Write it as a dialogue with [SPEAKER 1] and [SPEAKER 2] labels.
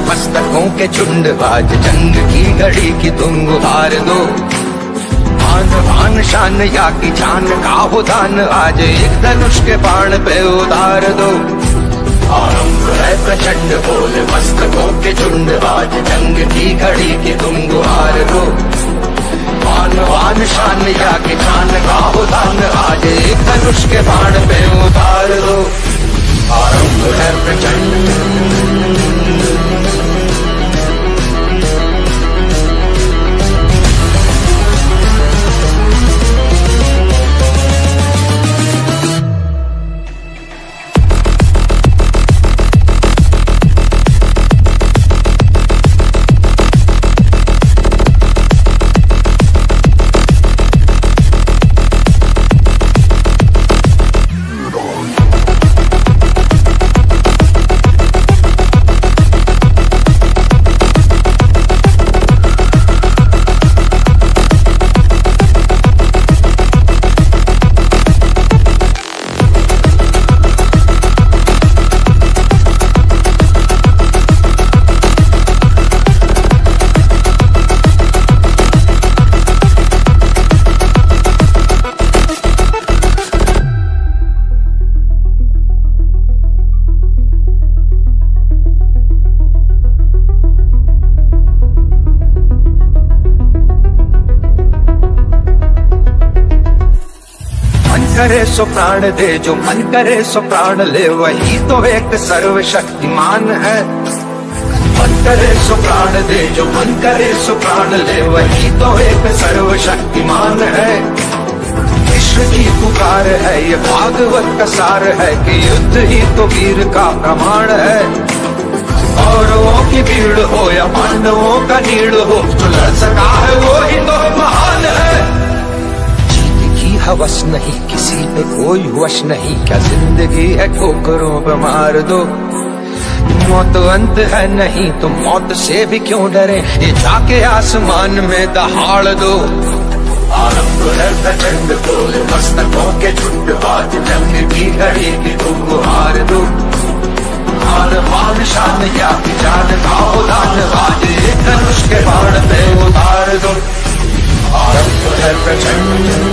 [SPEAKER 1] मस्तकों के झुंड बाज जंग की घड़ी की तुम गुहार दो। आन भान शान या की जान का हो दान आज एक धनुष के बाण पे उतार दो। आरंभ है प्रचंड बोल, मस्तकों के झुंड, आज जंग की घड़ी की तुम गुहार दो। मान वान शान या की जान का हो दान आज एक धनुष के बाण पे उतार करे सो प्राण दे, जो मन करे सो प्राण ले, वही तो एक सर्वशक्तिमान है। मन करे सो प्राण दे, जो मन करे सो प्राण ले, वही तो एक सर्वशक्तिमान है। विश्व की पुकार है, ये भागवत का सार है कि युद्ध ही तो वीर का प्रमाण है। कौरवों की भीड़ हो या पांडवों का नीड़ हो, जो लड़ सका है वो ही तो महान है। जीत की हवस नहीं में कोई वश नहीं, क्या ज़िंदगी है, ठोकरों पे मार दो। मौत अंत है नहीं तो मौत से भी क्यों डरे? ये जाके आसमान में दहाड़ दो। आरंभ है प्रचंड मस्तकों के झुंड बाज हार दो। मान शान या जान दान बाज धनुष के बाण पे उतार दो। आरंभ है प्रचंड